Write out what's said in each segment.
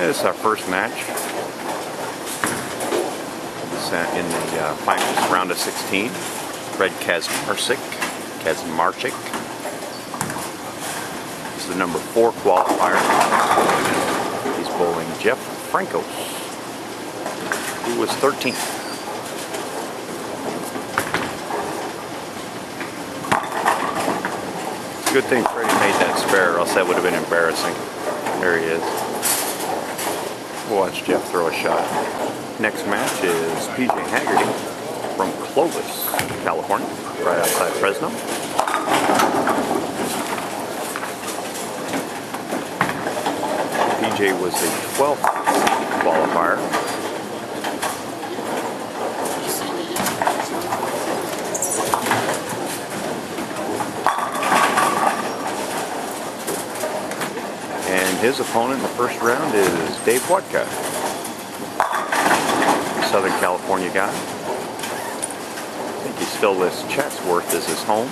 is our first match in the uh, finals, round of 16. Fred Kazmarczyk. This is the number four qualifier. He's bowling Jeff Francos, who was 13th. Good thing Freddie made that spare, or else that would have been embarrassing. There he is. Watch Jeff throw a shot. Next match is PJ Haggerty from Clovis, California, right outside Fresno. PJ was the 12th qualifier his opponent in the first round is Dave Whatka, Southern California guy. I think he still lists Chatsworth as his home.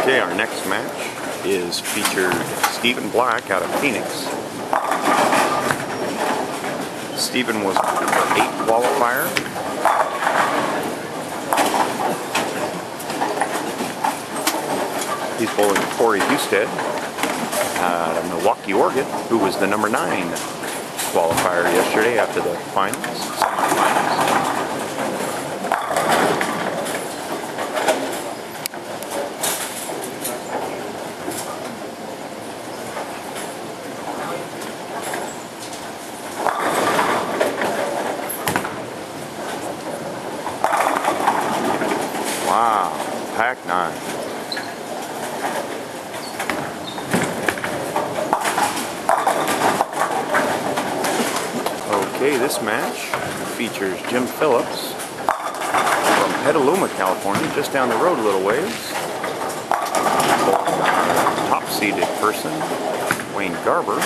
Okay, our next match is featured Stephen Black out of Phoenix. Stephen was number eight qualifier. He's bowling Corey Husted Uh, out of Milwaukie, Oregon, who was the number nine qualifier yesterday after the finals. Wow, pack nine. This match features Jim Phillips from Petaluma, California, just down the road a little ways. Top-seeded person, Wayne Garber,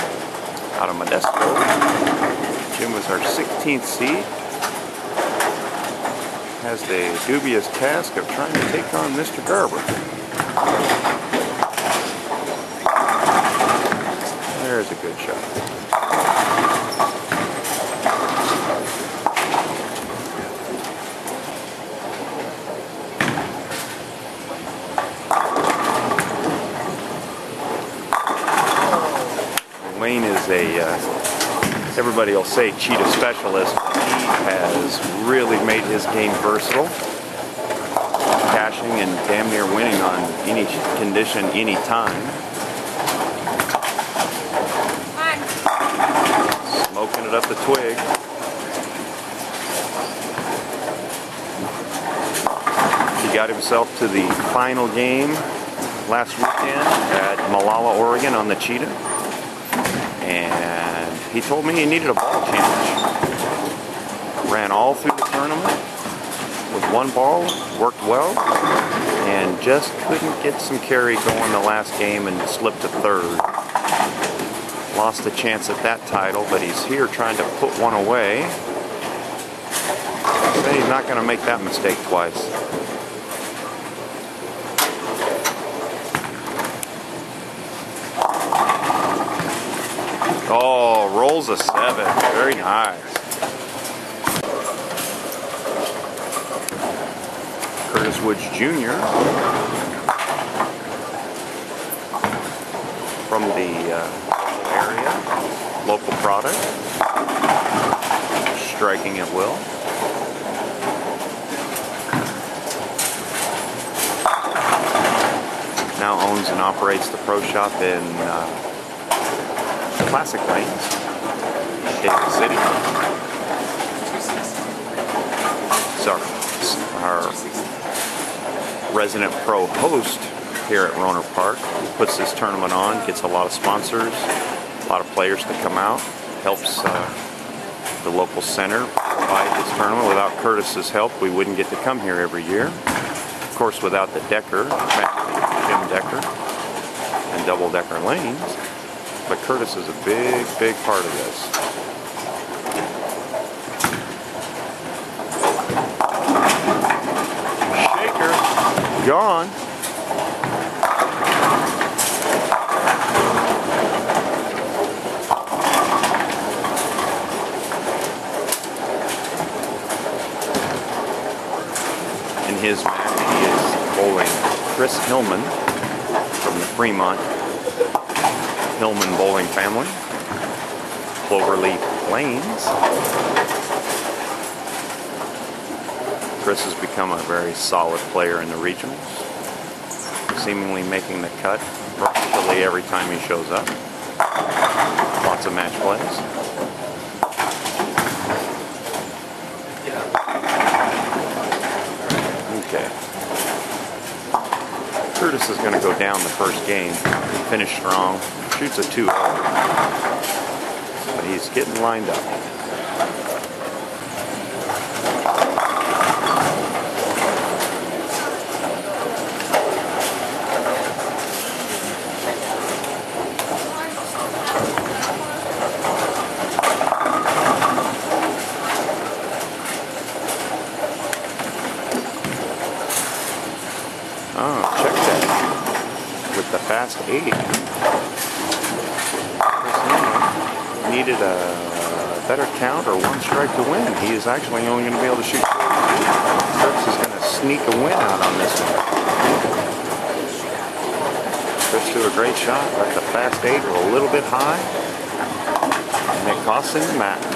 out of Modesto. Jim was our 16th seed. Has the dubious task of trying to take on Mr. Garber. There's a good shot. Wayne is a, uh, everybody will say cheetah specialist. He has really made his game versatile, cashing and damn near winning on any condition, any time. Smoking it up the twig. He got himself to the final game last weekend at Molalla, Oregon on the Cheetah and he told me he needed a ball change. Ran all through the tournament with one ball, worked well, and just couldn't get some carry going the last game and slipped to third. Lost a chance at that title, but he's here trying to put one away. But he's not going to make that mistake twice. Oh, rolls a seven. Very nice. Curtis Woods Jr. from the uh, area, local product, striking at will. Now owns and operates the pro shop in uh, Classic Lanes, David City. Sorry, our resident pro host here at Rohnert Park who puts this tournament on, gets a lot of sponsors, a lot of players to come out, helps uh, the local center provide this tournament. Without Curtis's help, we wouldn't get to come here every year. Of course, without the Decker, Jim Decker, and Double Decker Lanes, but Curtis is a big, big part of this. gone. In his match, he is bowling Chris Hillman from the Fremont Hillman bowling family. Cloverleaf Lanes. Chris has become a very solid player in the regionals, seemingly making the cut virtually every time he shows up. Lots of match plays. Okay. Curtis is going to go down the first game. He finished strong. Shoots a 2 But he's getting lined up. Oh, check that. With the fast eight. Needed a better count or one strike to win. He is actually only going to be able to shoot. Chris is going to sneak a win out on this one. Chris threw a great shot, but the fast eight were a little bit high. And it cost him the match.